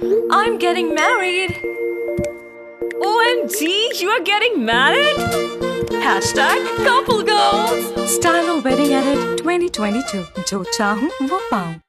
I'm getting married. OMG, you are getting married? Hashtag couple goals. of Wedding Edit 2022 जो चाहूँ वो पाऊँ